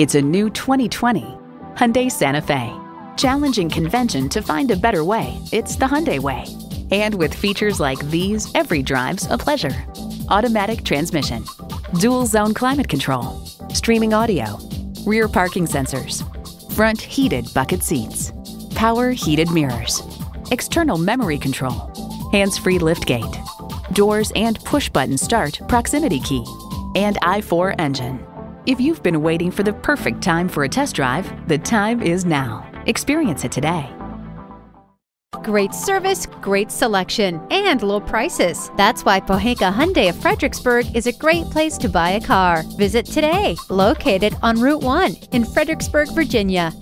It's a new 2020 Hyundai Santa Fe. Challenging convention to find a better way, it's the Hyundai way. And with features like these, every drive's a pleasure. Automatic transmission, dual zone climate control, streaming audio, rear parking sensors, front heated bucket seats, power heated mirrors, external memory control, hands free liftgate, doors and push button start proximity key, and i4 engine. If you've been waiting for the perfect time for a test drive, the time is now. Experience it today. Great service, great selection, and low prices. That's why Pohanka Hyundai of Fredericksburg is a great place to buy a car. Visit today, located on Route 1 in Fredericksburg, Virginia.